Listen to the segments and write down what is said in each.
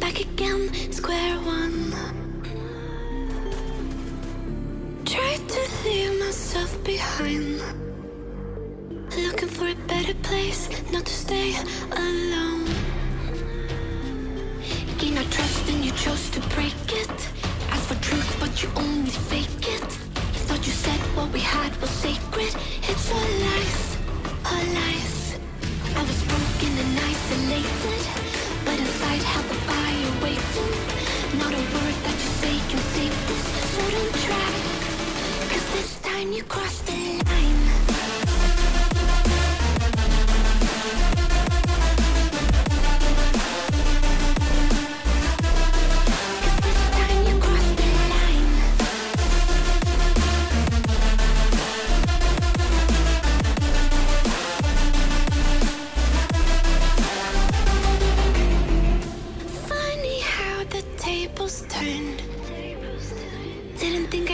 Back again, square one. Try to leave myself behind. Looking for a better place, not to you cross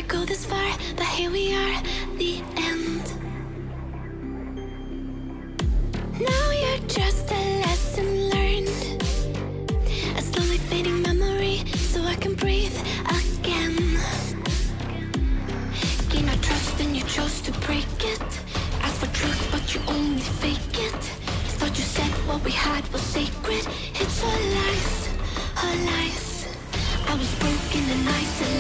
could go this far, but here we are, the end. Now you're just a lesson learned. A slowly fading memory, so I can breathe again. Gain my trust and you chose to break it. Ask for truth, but you only fake it. Thought you said what we had was sacred. It's all lies, all lies. I was broken and isolated.